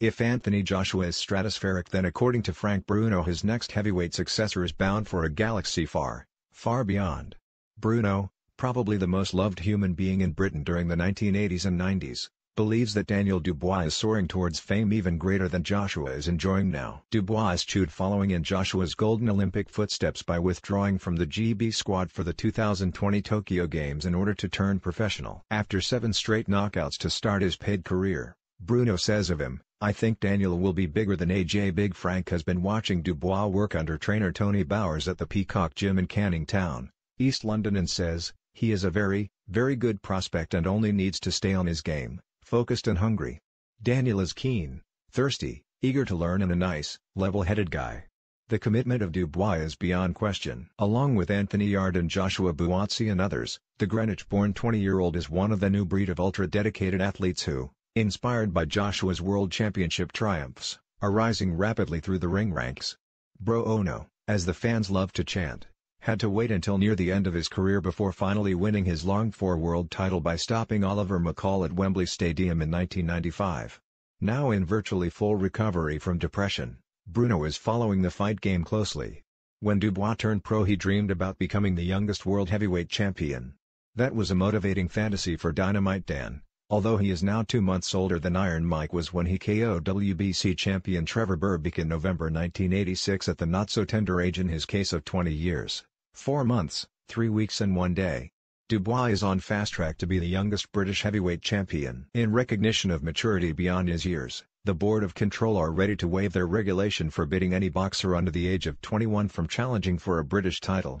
If Anthony Joshua is stratospheric then according to Frank Bruno his next heavyweight successor is bound for a galaxy far, far beyond. Bruno, probably the most loved human being in Britain during the 1980s and 90s, believes that Daniel Dubois is soaring towards fame even greater than Joshua is enjoying now. Dubois is chewed following in Joshua's golden Olympic footsteps by withdrawing from the GB squad for the 2020 Tokyo Games in order to turn professional. After seven straight knockouts to start his paid career, Bruno says of him, I think Daniel will be bigger than AJ Big Frank has been watching Dubois work under trainer Tony Bowers at the Peacock Gym in Canning Town, East London and says, he is a very, very good prospect and only needs to stay on his game, focused and hungry. Daniel is keen, thirsty, eager to learn and a nice, level-headed guy. The commitment of Dubois is beyond question. Along with Anthony Yarde and Joshua Buatsi and others, the Greenwich-born 20-year-old is one of the new breed of ultra-dedicated athletes who, inspired by Joshua's World Championship triumphs, are rising rapidly through the ring ranks. Bruno, as the fans love to chant, had to wait until near the end of his career before finally winning his longed-for world title by stopping Oliver McCall at Wembley Stadium in 1995. Now in virtually full recovery from depression, Bruno is following the fight game closely. When Dubois turned pro he dreamed about becoming the youngest world heavyweight champion. That was a motivating fantasy for Dynamite Dan, Although he is now two months older than Iron Mike was when he KO'd WBC champion Trevor Berbick in November 1986 at the not-so-tender age in his case of 20 years, 4 months, 3 weeks and 1 day. Dubois is on fast track to be the youngest British heavyweight champion. In recognition of maturity beyond his years, the Board of Control are ready to waive their regulation forbidding any boxer under the age of 21 from challenging for a British title.